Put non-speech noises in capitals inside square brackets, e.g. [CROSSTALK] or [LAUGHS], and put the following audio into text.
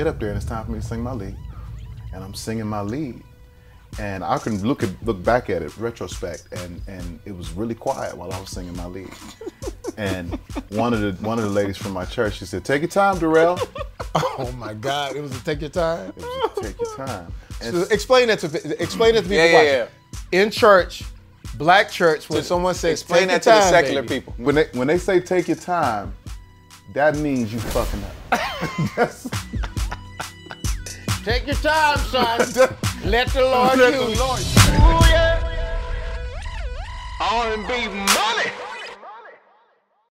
get up there and it's time for me to sing my lead. And I'm singing my lead. And I can look at look back at it retrospect, and and it was really quiet while I was singing my lead. [LAUGHS] And one of the one of the ladies from my church, she said, "Take your time, Durrell. Oh my God! It was a take your time. It was a take your time." And So explain that to explain that to people Yeah, yeah, yeah. In church, black church, when someone says Explain take that your to the time, secular baby. people. when they when they say take your time, that means you fucking up. [LAUGHS] Take your time, son. [LAUGHS] Let the Lord Let the use. Lord- R&B money.